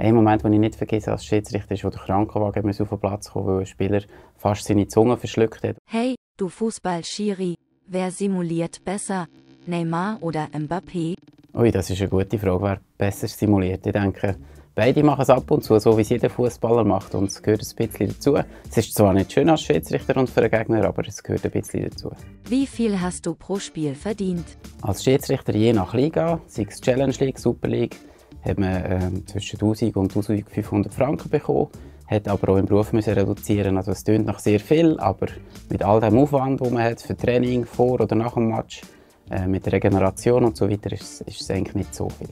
Ein Moment, den ich nicht vergesse als Schiedsrichter, ist, wo der Krankenwagen auf den Platz kam, weil ein Spieler fast seine Zunge verschluckt hat. Hey, du Fußball-Schiri, wer simuliert besser? Neymar oder Mbappé? Ui, das ist eine gute Frage. Wer besser simuliert? Ich denke, beide machen es ab und zu, so wie es jeder Fußballer macht. Und es gehört ein bisschen dazu. Es ist zwar nicht schön als Schiedsrichter und für einen Gegner, aber es gehört ein bisschen dazu. Wie viel hast du pro Spiel verdient? Als Schiedsrichter je nach Liga, sei es Challenge League, Super League, hat man äh, zwischen 1000 und 1500 Franken bekommen, hat aber auch im Beruf müssen reduzieren. Also es klingt nach sehr viel, aber mit all dem Aufwand, den man hat für Training vor oder nach dem Match, äh, mit Regeneration und so weiter, ist, ist es eigentlich nicht so viel.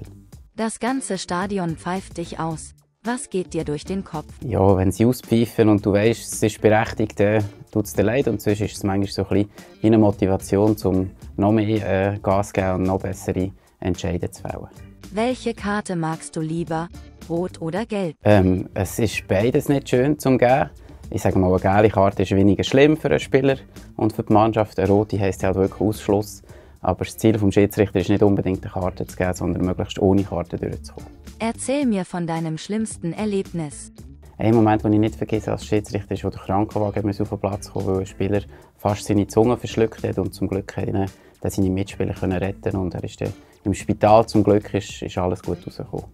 Das ganze Stadion pfeift dich aus. Was geht dir durch den Kopf? Ja, wenn sie auspfeifen und du weißt, es ist berechtigt, dann tut es dir leid. Und sonst ist es manchmal so ein bisschen eine Motivation, um noch mehr äh, Gas zu geben und noch bessere Entscheidungen zu fällen. Welche Karte magst du lieber? Rot oder gelb? Ähm, es ist beides nicht schön zum geben. Ich sage mal, eine gelbe Karte ist weniger schlimm für einen Spieler und für die Mannschaft. Eine rote heisst halt wirklich Ausschluss. Aber das Ziel des Schiedsrichters ist nicht unbedingt eine Karte zu geben, sondern möglichst ohne Karte durchzukommen. Erzähl mir von deinem schlimmsten Erlebnis. Ein Moment, den ich nicht vergesse als Schiedsrichter, ist, wo der Krankenwagen auf den Platz kam, weil ein Spieler fast seine Zunge verschluckt hat und zum Glück konnte er seine Mitspieler retten und er ist dann im Spital zum Glück ist, ist alles gut rausgekommen.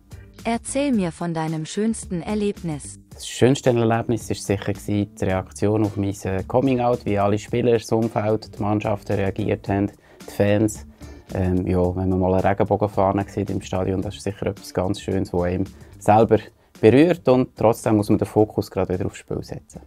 Erzähl mir von deinem schönsten Erlebnis. Das schönste Erlebnis war sicher die Reaktion auf mein äh, Coming-out, wie alle Spieler, das Umfeld, die Mannschaften reagiert haben, die Fans. Ähm, ja, wenn man mal eine Regenbogenfahne sieht im Stadion, das ist sicher etwas ganz Schönes, das einem selber berührt und trotzdem muss man den Fokus gerade wieder aufs Spiel setzen.